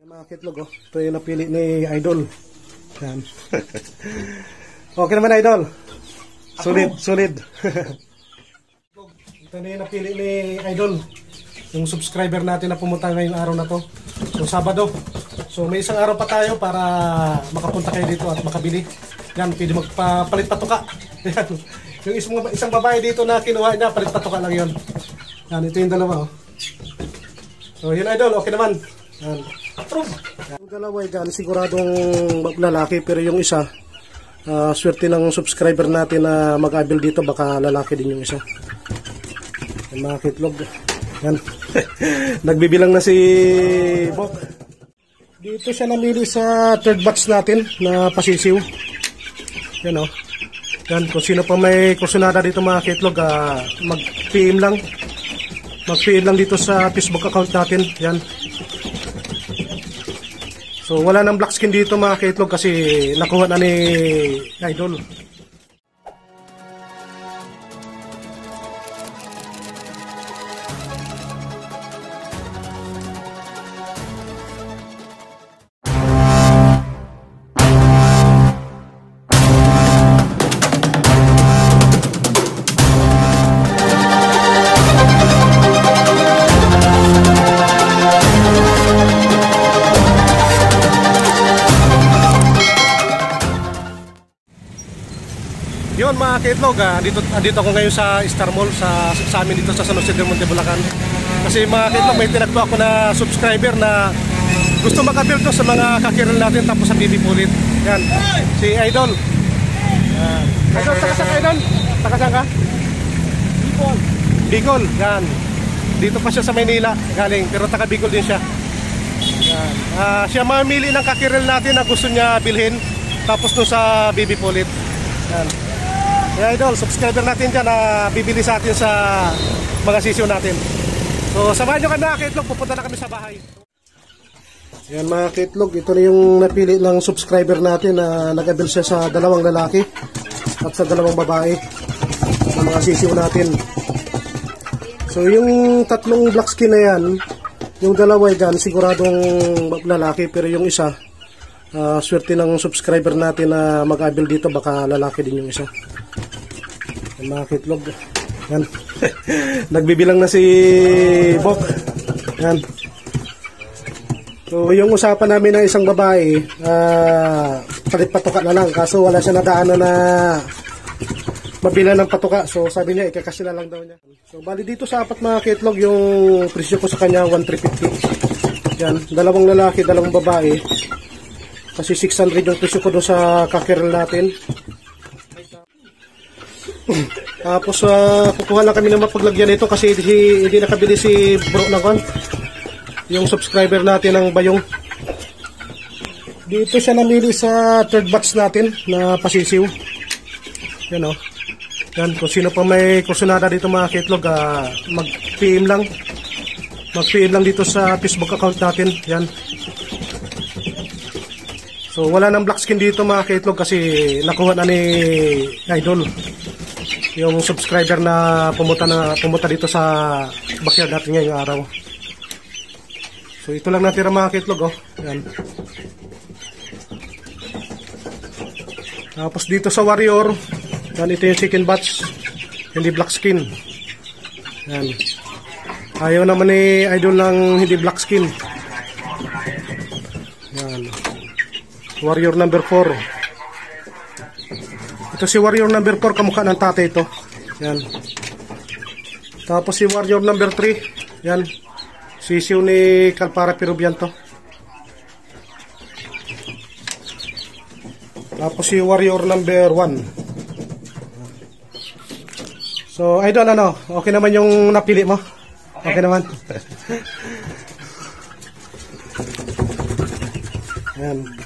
Mga kitlog, oh. Ito yung napili ni Idol. Yan. okay naman, Idol. Solid, solid. Ito na yung napili ni Idol. Yung subscriber natin na pumunta ngayong araw na to. So, Sabado. So, may isang araw pa tayo para makapunta kayo dito at makabili. Yan, pwede magpapalit patuka. Yan. Yung isang, isang babae dito na kinuha niya, palit patuka lang yon. Yan, ito yung dalawa, oh. So, yun, Idol. Okay naman. Yan. Yung dalawa yan, siguradong lalaki pero yung isa, ah, swerte ng subscriber natin na mag-abil dito, baka lalaki din yung isa. Yung mga kitlog. Yan. Nagbibilang na si Bok. Dito siya namili sa third batch natin na pasisiw. Yan o. Yan, kung sino pa may kursunada dito mga kitlog, ah, mag-PM lang. Mag-PM lang dito sa Facebook account natin. Yan. So wala nang black skin dito mga kaitlog kasi nakuha na ni Idol. Mga kaitlog, ah, dito, dito ako ngayon sa Star Mall sa, sa amin dito sa San Jose del Monte, Bulacan. Kasi mga kaitlog, may tinagpo ako na subscriber na gusto makabuild to sa mga kakiril natin tapos sa BB Pulit. Yan, si Idol. Yan. Idol, taga saan ka Idol? Taga saan ka? Bicol. Bicol, yan. Dito pa siya sa Maynila galing, pero taga Bicol din siya. Yan. Ah, siya mamili ng kakiril natin na gusto niya bilhin tapos to sa BB Pulit. Yan. Kaya idol, subscriber natin dyan na bibili sa atin sa mga sisiyo natin. So, samahan nyo kami mga kitlog, pupunta na kami sa bahay. Yan mga kitlog, ito na yung napili ng subscriber natin na nag-abil siya sa dalawang lalaki at sa dalawang babae ng mga sisiyo natin. So, yung tatlong black skin na yan, yung dalawa yan, siguradong lalaki, pero yung isa, Ah, swerte ng subscriber natin na mag-abil dito, baka lalaki din yung isa. Yan mga kitlog. Yan. Nagbibilang na si Bok. Yan. So, yung usapan namin ng isang babae, ah, palit patuka na lang. Kaso wala siya nadaanan na mabila ng patuka. So, sabi niya, ikakasya na lang daw niya. So, bali dito sa apat mga kitlog, yung presyo ko sa kanya, 1,350. Yan. Dalawang lalaki, dalawang babae. Kasi 600 yung presyo ko doon sa kakiril natin. Tapos uh, kukuha lang kami ng mapaglagyan nito kasi hindi, nakabili si bro na kon. Yung subscriber natin ng bayong. Dito siya namili sa third batch natin na pasisiw. Yan o. Oh. Yan, kung sino pa may kursunada dito mga kitlog, uh, mag-PM lang. Mag-PM lang dito sa Facebook account natin. Yan. So wala nang black skin dito mga kaitlog kasi nakuha na ni Idol. Yung subscriber na pumunta na pumunta dito sa backyard natin ngayong araw. So ito lang natira mga kaitlog oh. Yan. Tapos dito sa Warrior, yan ito yung chicken batch. Hindi black skin. Yan. Ayaw naman ni Idol ng hindi black skin. Yan. Warrior number 4. Ito si Warrior number 4, kamukha ng tatay ito. Yan. Tapos si Warrior number 3, yan. Sisiw ni Calpara Peruvian to. Tapos si Warrior number 1. So, idol ano, okay naman yung napili mo? Okay naman. Yan.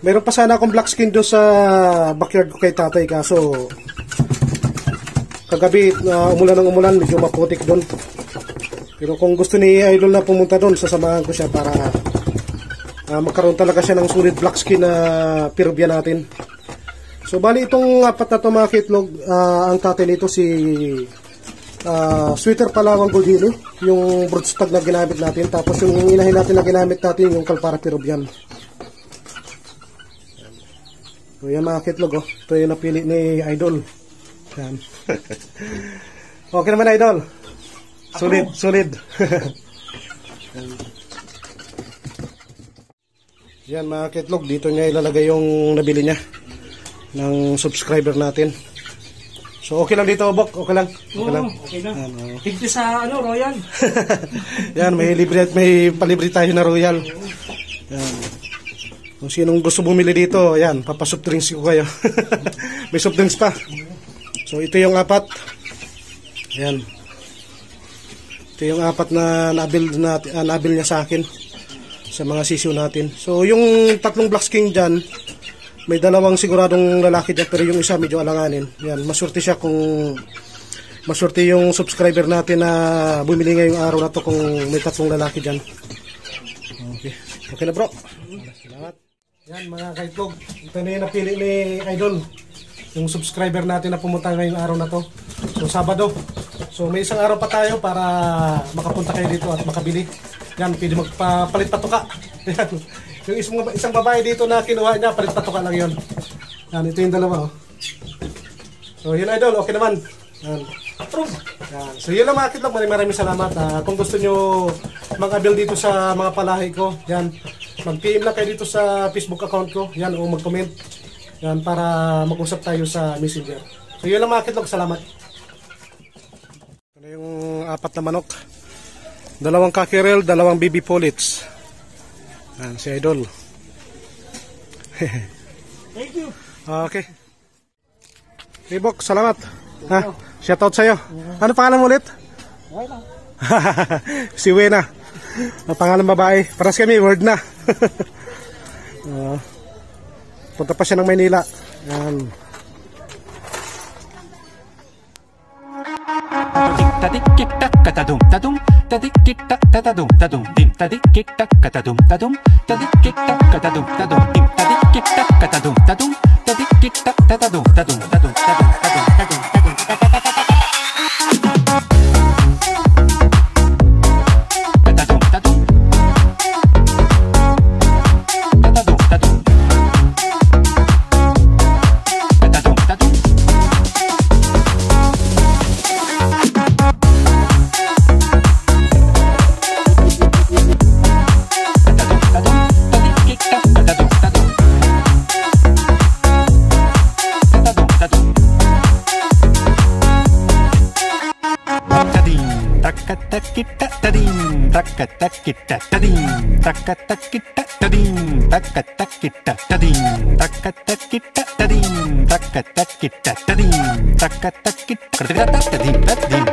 Meron pa sana akong black skin doon sa backyard ko kay tatay kaso kagabi uh, umulan ng umulan medyo maputik doon. Pero kung gusto ni Idol na pumunta doon, sasamahan ko siya para uh, magkaroon talaga siya ng solid black skin na Peruvian natin. So bali itong apat na to mga kitlog, uh, ang tatay nito si ah, sweater pala ang Goldhili, yung broodstag na ginamit natin. Tapos yung inahin natin na ginamit natin, yung Calpara Peruvian. So yan mga kitlog, oh. ito yung napili ni Idol. Yan. okay naman Idol. Solid, solid. yan mga kitlog, dito niya ilalagay yung nabili niya ng subscriber natin. So okay lang dito, Bok? Okay lang? Okay Oo, lang. okay na. Yan, oh. Higti sa ano, Royal. Yan, may libre at may palibre tayo na Royal. Yan. Kung sinong gusto bumili dito, yan, papasoft drinks ko kayo. may soft drinks pa. So ito yung apat. Yan. Ito yung apat na nabil, na, ah, nabil niya sa akin sa mga sisiw natin. So yung tatlong Black King dyan, may dalawang siguradong lalaki dyan pero yung isa medyo alanganin. Yan, maswerte siya kung maswerte yung subscriber natin na bumili ngayong araw na to kung may tatlong lalaki dyan. Okay. Okay na bro. Salamat. Yan mga kaitlog. Ito na yung napili ni Idol. Yung subscriber natin na pumunta ngayong araw na to. So Sabado. So may isang araw pa tayo para makapunta kayo dito at makabili. Yan, pwede magpapalit patuka. Yan. Yung isang, isang babae dito na kinuha niya, palit patuka lang yon. Yan, ito yung dalawa. Oh. So yun idol, okay naman. Yan. Approve. Yan. So yun lang mga kitlog, maraming maraming salamat. Ah, kung gusto nyo mag-avail dito sa mga palahi ko, yan. Mag-PM lang kayo dito sa Facebook account ko, yan, o mag-comment. Yan, para mag-usap tayo sa messenger. So yun lang mga kitlog, salamat. Ito na yung apat na manok. Dalawang kakirel, dalawang baby pullets. Yan, si Idol. Thank you. Okay. Hey, Bok, salamat. Ha? Shoutout sa'yo. Ano pangalan mo ulit? Si Wena. Ang pangalan babae. Paras kami, word na. Oo. punta pa siya ng Maynila. Yan. tadik kik tak katadum tadum tadik kik tak tatadum tadum dim tadik kik tak katadum tadum tadik kik tak katadum tadum dim tadik kik tak katadum tadum tadik kik tak tatadum tadum tadum tadum tadum tadum tadum takita tadin takata kita tadin takata kita tadin takata kita tadin takata kita tadin takata kita tadin takata kita kerja tadin tadin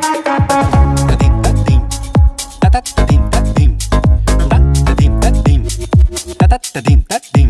tadin tadin tatat tadin tadin tat tadin tadin tatat tadin tadin